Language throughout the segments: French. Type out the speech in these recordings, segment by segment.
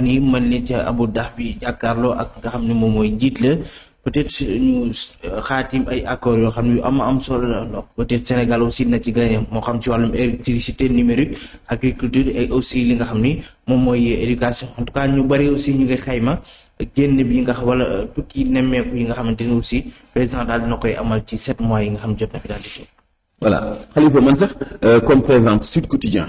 ni mën ne ca Abu Dhabi jàkkaarloo ak nga xam ne moom mooy jiit la. Peut-être ñu xaatim ay accords yoo xam ne yu am am solo la. Peut-être Sénégal aussi na ci gagné moo xam ci wàllum électricité numérique agriculture et aussi li nga xam ni moom mooy éducation. En tout cas ñu bari aussi ñu ngi xayma génn bi nga xam wala tukki nemmeeku yi nga xamante ni aussi président daal dina koy amal ci sept mois yi nga xam jot na fi daal di voilà. Khalifa man sax comme par exemple Sud Quotidien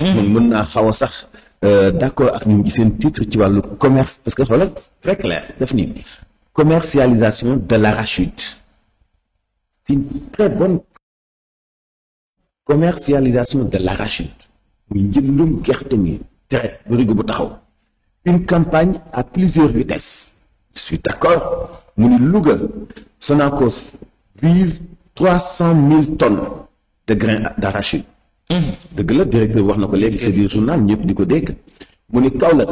man mën naa xaw a sax d'accord ak ñoom ci seen titre ci wàllu commerce parce que xoolal très clair def ni commercialisation de l'arachide. C'est une très bonne commercialisation de l'arachide. Une campagne à plusieurs vitesses. Je suis d'accord. Mu ni Louga Sonacos vise trois cent mille tonnes de grains d'arachide dëgg la directeur wax na ko léegi c'est du journal ñëpp di ko dégg. Mu ni Kaolack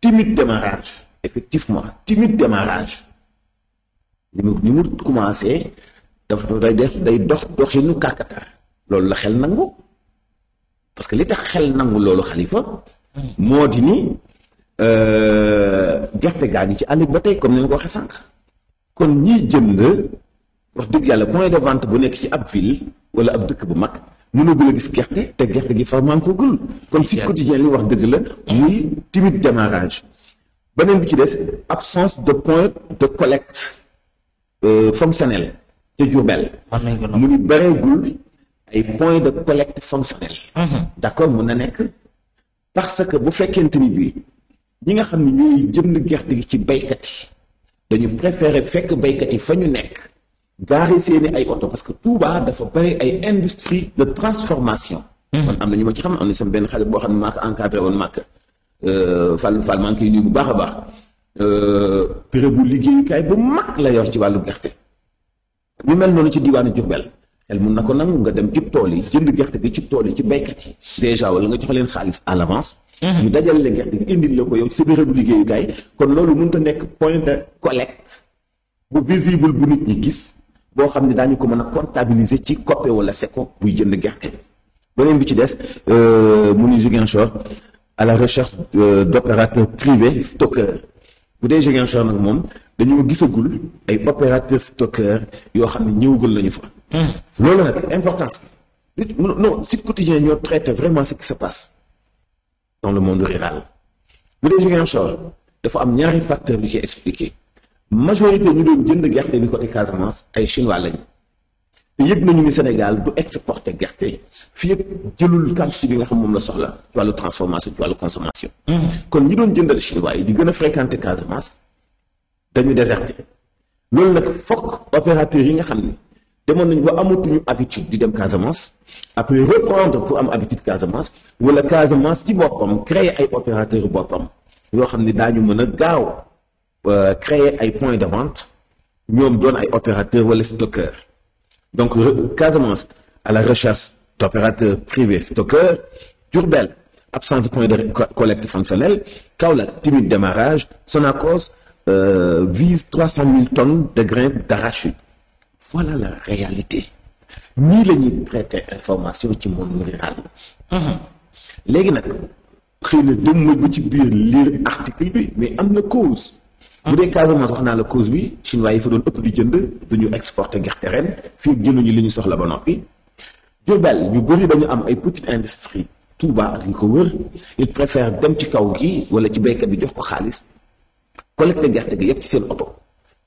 timide démarrage. Effectivement timide démarrage. Ni mu ni mu commencé daf day def day dox doxinu kàkkatar loolu la xel nangu. Parce que li tax xel nangu loolu xalifa moo di ni gerte gaa ngi ci àll ba tey comme ni ma ko waxee sànq. Kon ñiy jënd wax dëgg yàlla point de vente bu nekk ci ab ville wala ab dëkk bu mag mënagul a gis gerte te gerte gi fa man ko gul kon Sud Quotidien li wax dëgg la muy timide démarrage. Beneen bi ci des absence de point de collecte fonctionnel ca Diourbel. Mu ni bareegul ay point de collecte fonctionnel. D'accord mun na nekk. Parce que bu fekkente ni bii ñi nga xam ne ñuy jënd gerte gi ci baykat yi dañu préférer fekk baykat yi fa ñu nekk gaari seeni ay oto parce que Touba dafa bari ay industrie de transformation. Kon am na ñu ma ci xam am na sama benn xale boo xam ne maa ko encadré woon màkk Fall Fall maa ngi koy nuyu bu baax a baax. Période bu liggéeyukaay bu mag la yor ci wàllu gerte. Ñu mel noonu ci diwaanu Diourbel. Xel mun na ko nangu nga dem ci tool yi jënd gerte gi ci tool yi ci baykat yi. Déjà wala nga jox leen xaalis à l'avance. Ñu dajal leen gerte gi indil la ko yow ci bérébu liggéeyukaay. Kon loolu mënut a nekk point de collecte bu visible bu nit ñi gis boo xam ne daañu ko mën a comptabiliser ci COPE wala SECO buy jënd gerte. Beneen bi ci des mu ni Ziguinchor à la recherche d'opérateurs privés stockeurs. Bu dee Ziguinchor nag moom dañoo gisagul ay opérateurs stockeurs yoo xam ne ñëwagul lañu fa. loolu nag importance bi. Non Sud Quotidien ñoo traité vraiment ce qui se passe dans le monde rural. Bu dee Ziguinchor dafa am ñaari facteurs yu koy expliqué majorité ñu doon jënd gerte bi côté Casamance ay chinois lañu. Te yëg nañu ni Sénégal du exporter gerte fii yëpp jëlul quantité bi nga xam moom la soxla ci wàllu transformation ci wàllu consommation. kon ñi doon jëndal chinois yi di gën a fréquenter Casamance dañu déserté loolu nag fokk opérateurs yi nga xam ne demoon nañu ba amatuñu habitude di dem Casamance. Après reprendre pour am habitude Casamance wala Casamance ci boppam créer ay opérateurs boppam yoo xam ne daañu mën a gaaw créer ay points de vente ñoom doon ay opérateurs wala stockeurs. donc Casamance à la recherche d'opérateurs privés stockeurs Diourbel absence de point de collecte fonctionnel Kaolack timide démarrage Sonacos euh, vise trois cent mille tonnes de grains d'arachide. Voilà la réalité. Nii la ñuy traiter information ci monde rural. Léegi nag xëy na dem ma ba ci biir lire article bi mais am na cause bu dee Casamance wax naa la cause bi chinois yi fa doon ëpp di jënd duñu exporter gerte ren fii jënduñu li ñu soxla ba noppi. Diourbel ñu bëri dañu am ay petite industrie Touba ak li ko wër. Il préfère dem ci kaw gi wala ci béykat bi jox ko xaalis collecter gerte gi yépp ci seen oto.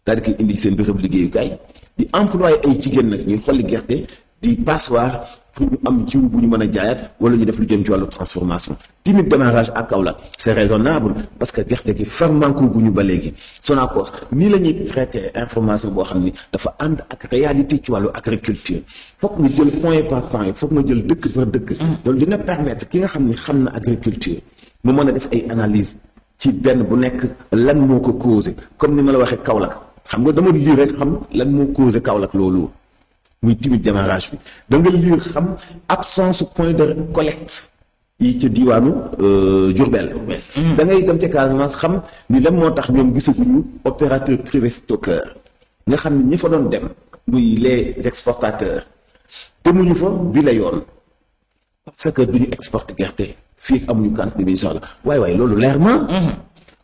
Daal di koy indi seen béréb liggéeyukaay di employé ay jigéen nag ñuy xolli gerte di passoire pour ñu am jiw bu ñu mën a jaayaat wala ñu def lu jëm ci wàllu transformation. Timide démarrage ak Kaolack c'est raisonnable parce que gerte gi fermanku gu ñu ba léegi. Sonacos nii la ñuy traiter information boo xam ni dafa ànd ak réalité ci wàllu agriculture. Foog nga jël point par point foog nga jël dëkk par dëkk. Donc dina permettre ki nga xam ni xam na agriculture mu mën a def ay analyse ci benn bu nekk lan moo ko causé. Comme ni ma la waxee Kaolack xam nga dama lire rek xam lan moo causé Kaolack loolu muy timide démarrage bi. Da nga lire xam absence point de collecte yi ca diwaanu Diourbel. Da ngay dem ca Casamance xam ni lan moo tax ñoom gisaguñu opérateur privé stockeur nga xam ni ñi fa doon dem muy les exportateurs demuñu fa bi la yoon. Parce que duñu exporter gerte. Fii amuñu quantité bi ñu soxla waaye waaye loolu leer na.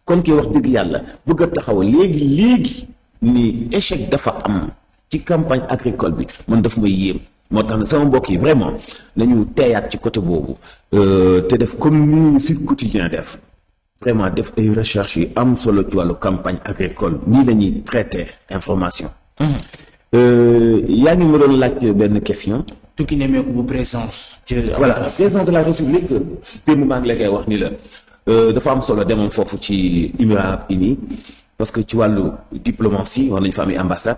Kon kii wax dëgg yàlla bëgg a taxaw léegi léegi ni échec dafa am ci campagne agricole bi man daf may yéem. Moo tax nag sama mbokk yi vraiment nañu teeyaat ci côté boobu. Te def comme ni Sud Quotidien def. Vraiment def ay recherche yu am solo ci wàllu campagne agricole. Nii la ñuy traité information. Yaa ngi ma doon laaj benn question. Tukki nemmeeku bu président voilà président de la république démb maa ngi la koy wax ni la. Dafa am solo demoon foofu ci Émirats arabes unis parce que ci wàllu diplomatie war nañu fa am ambassade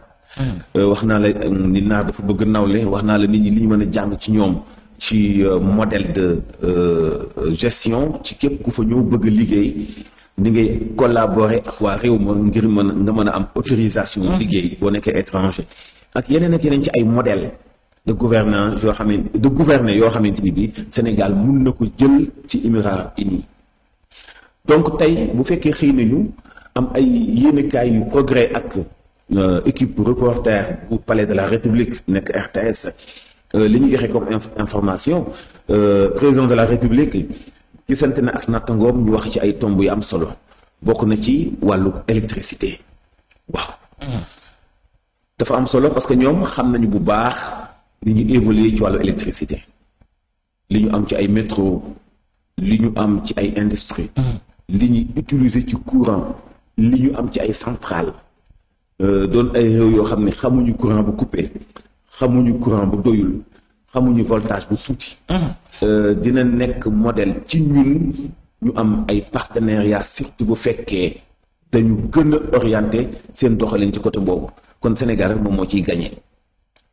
wax naa la ni naar dafa bëgg nawle wax naa la nit ñi li ñu mën a jàng ci ñoom ci modèle de gestion ci képp ku fa ñëw bëgg a liggéey ni ngay collaborer ak waa réew ma ngir mën a nga mën a am autorisation liggéey boo nekkee étranger. Ak yeneen ak yeneen ci ay modèle de gouvernance yoo xam de gouverner yoo xamante ni bi Sénégal mun na ko jël ci Émirats unis. Donc tey bu fekkee xëy nañu am ay yéenekaay yu progrès ak équipe reporter bu palais de la république nekk RTS li ñu joxe comme information président de la république ci sant na ak nattangoom ñu wax ci ay tomb yu am solo. Bokk na ci wàllu électricité. Waaw. Dafa am solo parce que ñoom xam nañu bu baax li ñu évoluer ci wàllu électricité. Li ñu am ci ay métro li ñu am ci ay industrie. Li ñu utiliser ci courant li ñu am ci ay centrale doon ay réew yoo xam ne xamuñu courant bu coupé xamuñu courant bu doyul xamuñu voltage bu tuuti. Dina nekk modèle ci ñun ñu am ay partenariat surtout bu fekkee dañu gën a orienté seen doxalin ci côté boobu. Kon Sénégal rek moom moo ciy gagné.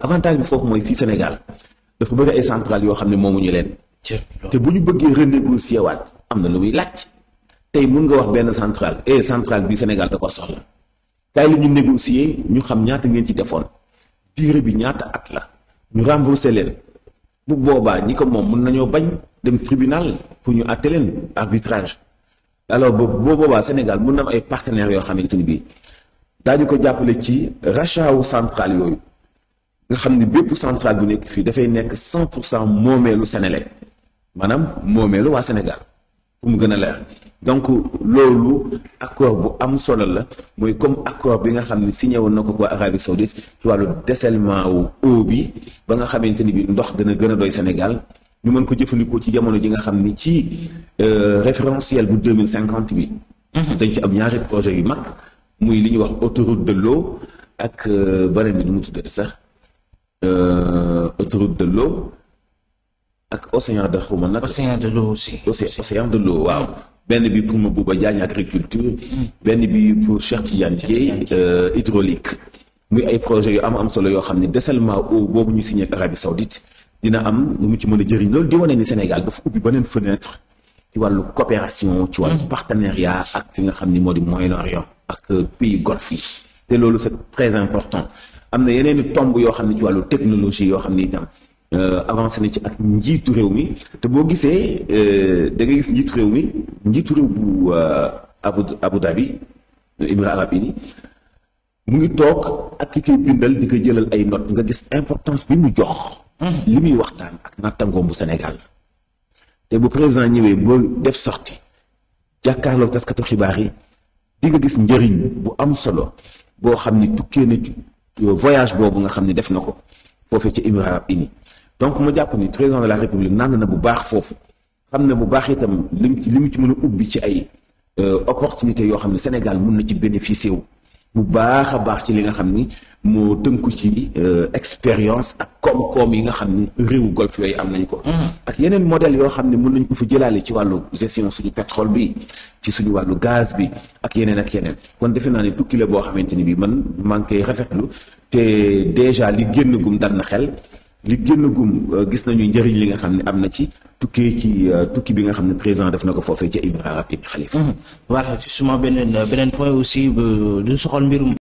Avantage bi foofu mooy fii Sénégal dafa bëri ay centrales yoo xam ne moomuñu leen. Te bu ñu bëggee renégocier waat am na lu muy laaj. Tey mun nga wax benn centrale et centrale bi Sénégal da ko soxla kaay la ñu négocier ñu xam ñaata ngeen ci defoon. Rembourser leen. Bu boobaa ñi ko moom tribunal pour ñu arbitrage. Alors boo boobaa Sénégal mun na am ay partenaires yoo xamante ni bii daañu ko jàppale rachat wu centrale yooyu. Nga xam centrale bu nekk fii dafay nekk cent pour cent moomeelu maanaam moomeelu waa Sénégal donc loolu accord bu am solo la mooy comme accord bi nga xam ne signé woon na ko waa Arabie Saoudite ci wàllu dessalement wu eau bi ba nga xamante ni bi ndox dana gën a doy Sénégal ñu mën ko jëfandikoo ci jamono ji nga xam ni ci référentiel bu deux mille cinquante bi. dañ ci am ñaari projet yu mag muy li ñuy wax autoroute de l'eau ak beneen bi nu mu tuddati sax autoroute de l'eau ak océan de xuma nag. océan de l'eau aussi. océan de l'eau waaw. Benn bi pour Mabouba Diagne agriculture. benn bi pour Cheikh Tidiane Dièye hydraulique. muy ay projets yu am am solo yoo xam ne dessalement eau boobu ñu signé ak Arabie Saoudite dina am lu mu ci mën a jëriñ loolu di wane ni Sénégal dafa ubbi beneen fenêtre ci wàllu coopération. ci wàllu partenariat ak fi nga xam ni moo di Moyen-Orient ak pays golfe yi. te loolu c'est très important am na yeneen i tomb yoo xam ne ci wàllu technologie yoo xam ne itam. Avancé na ci ak njiitu réew mi. Te boo gisee da nga gis njiitu réew mi njiitu réew bu Abu Abu Dhabi Émirats arabes unis mu ngi toog ak ki koy bindal di ko jëlal ay notes. Nga gis importance bi mu jox. li muy waxtaan ak nattangoom bu Sénégal. Te bu président ñëwee boo def sorti jàkkaarloog taskatu xibaar yi di nga gis njëriñ bu am solo boo xam ni tukkee na voyage boobu nga xam ni def na ko foofee ci Émirats arabes unis donc ma jàpp ni président de la république naan na bu baax foofu xam ne bu baax itam li mu ci li mu ci mën a ubbi ci ay opportunités yoo xam ne Sénégal mun na ci bénéficier wu bu baax a baax ci li nga xam ni moo tënku ci expérience ak koom-koom yi nga xam ni réewu golfe yooyu am nañ ko. ak yeneen modèle yoo xam ne mun nañ ko fa jëlaale ci wàllu gestion suñu pétrole bi ci suñu wàllu gaz bi ak yeneen ak yeneen kon defe naa ne tukki la boo xamante ni bii man maa ngi koy rafetlu te déjà li génn gum dal na xel. Li génn gum gis nañu njëriñ li nga xam ne am na ci tukkee ci tukki bi nga xam ne président def na ko foofee ca Émirats arabes unis Khalifa. voilà ci suma beneen beneen point aussi du soxal mbirum.